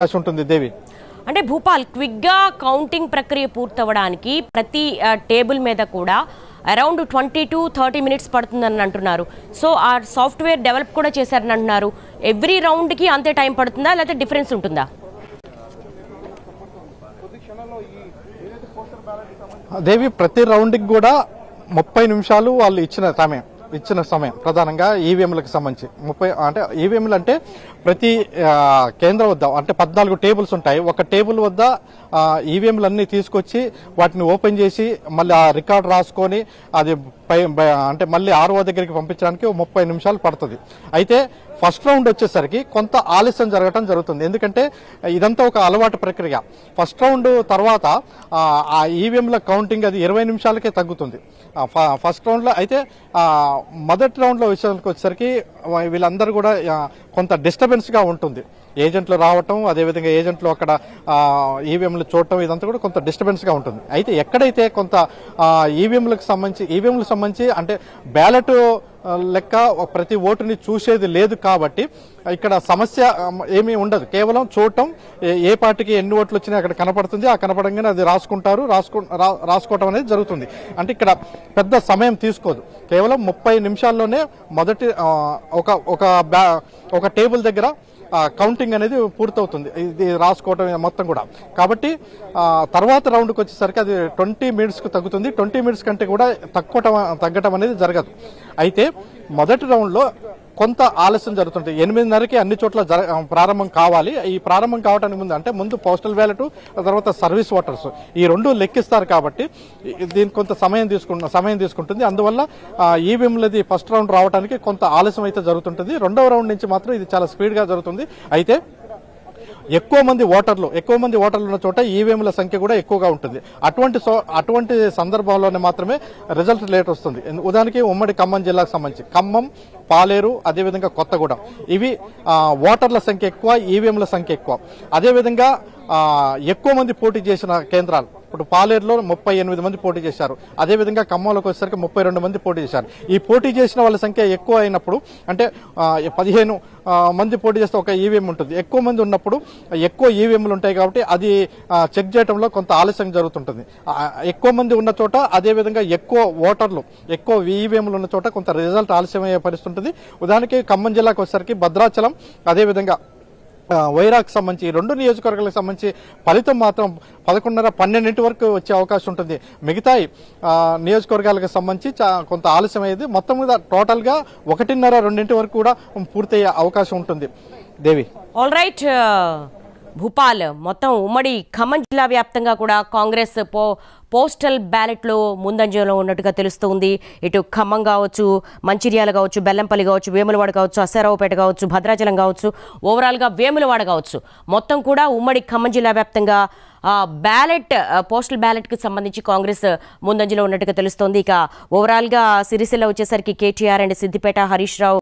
అవకాశం ఉంటుంది దేవి. అంటే భూపాల్ క్విక్గా కౌంటింగ్ ప్రక్రియ పూర్తవడానికి ప్రతి టేబుల్ మీద కూడా around twenty to thirty minutes పడుతుందని అంటున్నారు. సో ఆ సాఫ్ట్వేర్ డెవలప్ కూడా చేశారని అంటున్నారు. ఎవ్రీ రౌండ్కి అంతే టైం పడుతుందా లేకపోతే డిఫరెన్స్ ఉంటుందా? దేవి ప్రతి రౌండ్కి కూడా ముప్పై నిమిషాలు వాళ్ళు ఇచ్చిన సమయం. ఇచ్చిన సమయం ప్రధానంగా ఈవీఎంలకు సంబంధించి. ముప్పై అంటే ఈవీఎంలు అంటే ప్రతి కేంద్రం వద్ద అంటే పద్నాలుగు టేబుల్స్ ఉంటాయి. ఒక టేబుల్ వద్ద ఈవీఎంలు అన్ని తీసుకొచ్చి వాటిని ఓపెన్ చేసి మళ్ళీ ఆ రికార్డ్ రాసుకొని అది పై అంటే మళ్ళీ ఆర్ఓ దగ్గరికి పంపించడానికి ముప్పై నిమిషాలు పడుతుంది. అయితే ఫస్ట్ రౌండ్ వచ్చేసరికి కొంత ఆలస్యం జరగటం జరుగుతుంది. ఎందుకంటే ఇదంతా ఒక అలవాటు ప్రక్రియ. ఫస్ట్ రౌండ్ తర్వాత ఆ, ఈవీఎంల కౌంటింగ్ అది ఇరవై నిమిషాలకే తగ్గుతుంది. ఫ- ఫస్ట్ రౌండ్లో అయితే మొదటి రౌండ్లో విషయానికి వచ్చేసరికి వీళ్ళందరూ కూడా కొంత డిస్టర్బెన్స్గా ఉంటుంది. ఏజెంట్లు రావటం అదేవిధంగా ఏజెంట్లు అక్కడ ఈవీఎంలు చూడటం ఇదంతా కూడా కొంత డిస్టర్బెన్స్గా ఉంటుంది. అయితే ఎక్కడైతే కొంత ఈవీఎంలకు సంబంధించి ఈవీఎంలకు సంబంధించి అంటే బ్యాలెట్ లెక్క ప్రతి ఓటుని చూసేది లేదు కాబట్టి ఇక్కడ సమస్య ఏమీ ఉండదు. కేవలం చూడటం ఏ- ఏ పార్టీకి ఎన్ని ఓట్లు వచ్చినాయి అక్కడ కనపడుతుంది. ఆ కనపడంగానే అది రాసుకుంటారు. రాసుకు రాసుకోవటం అనేది జరుగుతుంది. అంటే ఇక్కడ పెద్ద సమయం తీసుకోదు. కేవలం ముప్పై నిమిషాల్లోనే మొదటి ఒక ఒక బ్యా ఒక టేబుల్ దగ్గర కౌంటింగ్ అనేది పూర్తవుతుంది. ఇది రాసుకోవటం మొత్తం కూడా. కాబట్టి తర్వాత రౌండ్కి వచ్చేసరికి అది ట్వంటీ మినిట్స్కి తగ్గుతుంది. ట్వంటీ మినిట్స్ కంటే కూడా తక్కువ తగ్గటం అనేది జరగదు. అయితే మొదటి రౌండ్లో కొంత ఆలస్యం జరుగుతుంది ఎనిమిదిన్నరకి అన్ని చోట్ల ప్రారంభం కావాలి. ఈ ప్రారంభం కావడానికి ముందు అంటే ముందు పోస్టల్ బ్యాలెట్ తర్వాత సర్వీస్ ఓటర్స్ ఈ రెండు లెక్కిస్తారు కాబట్టి దీనికి కొంత సమయం తీసుకుంటు సమయం తీసుకుంటుంది. అందువల్ల ఈవీఎంలది ఫస్ట్ రౌండ్ రావడానికి కొంత ఆలస్యం అయితే జరుగుతుంటుంది. రెండవ రౌండ్ నుంచి మాత్రం ఇది చాలా స్పీడ్గా జరుగుతుంది. అయితే ఎక్కువ మంది ఓటర్లు ఎక్కువ మంది ఓటర్లు ఉన్న చోట ఈవీఎంల సంఖ్య కూడా ఎక్కువగా ఉంటుంది. అటువంటి అటువంటి సందర్భంలోనే మాత్రమే రిజల్ట్ లేట్ వస్తుంది. ఉదాహరణకి ఉమ్మడి ఖమ్మం జిల్లాకు సంబంధించి. ఖమ్మం పాలేరు అదేవిధంగా కొత్తగూడెం. ఇవి ఓటర్ల సంఖ్య ఎక్కువ ఈవీఎంల సంఖ్య ఎక్కువ. అదేవిధంగా ఎక్కువ మంది పోటీ చేసిన కేంద్రాలు. ఇప్పుడు పాలేరులో ముప్పై ఎనిమిది మంది పోటీ చేశారు. అదేవిధంగా ఖమ్మంలోకి వచ్చేసరికి ముప్పై రెండు మంది పోటీ చేశారు. ఈ పోటీ చేసిన వాళ్ళ సంఖ్య ఎక్కువ అయినప్పుడు అంటే పదిహేను మంది పోటీ చేస్తే ఒక ఈవీఎం ఉంటుంది. ఎక్కువ మంది ఉన్నప్పుడు ఎక్కువ ఈవీఎంలు ఉంటాయి కాబట్టి అది చెక్ చేయడంలో కొంత ఆలస్యం జరుగుతుంటుంది. ఎక్కువ మంది ఉన్న చోట అదేవిధంగా ఎక్కువ ఓటర్లు ఎక్కువ ఈవీఎంలు ఉన్న చోట కొంత రిజల్ట్ ఆలస్యమయ్యే పరిస్థితి ఉంటుంది. ఉదాహరణకి ఖమ్మం జిల్లాకు వచ్చేసరికి భద్రాచలం అదేవిధంగా ఆ, వైరాగ్ సంబంధించి రెండు నియోజకవర్గాలకు సంబంధించి ఫలితం మాత్రం పదకొండున్నర పన్నెండింటి వరకు వచ్చే అవకాశం ఉంటుంది. మిగతా నియోజకవర్గాలకు సంబంధించి కొంత ఆలస్యం అయ్యేది. మొత్తం మీద టోటల్గా ఒకటిన్నర రెండింటి వరకు కూడా పూర్తయ్యే అవకాశం ఉంటుంది. Devi. All right uh, Bhupal మొత్తం ఉమ్మడి ఖమ్మం జిల్లా వ్యాప్తంగా కూడా కాంగ్రెస్ పో పోస్టల్ బ్యాలెట్లో ముందంజలో ఉన్నట్టుగా తెలుస్తుంది. ఇటు ఖమ్మం కావచ్చు మంచిర్యాల కావచ్చు బెల్లంపల్లి కావచ్చు వేములవాడ కావచ్చు అసారావుపేట కావచ్చు భద్రాచలం కావచ్చు ఓవరాల్గా వేములవాడ కావచ్చు. మొత్తం కూడా ఉమ్మడి ఖమ్మం జిల్లా వ్యాప్తంగా ఆ, బ్యాలెట్ పోస్టల్ బ్యాలెట్కి సంబంధించి కాంగ్రెస్ ముందంజలో ఉన్నట్టుగా తెలుస్తోంది. ఇక ఓవరాల్గా సిరిసిల్ల వచ్చేసరికి KTR and Siddipet Harish Rao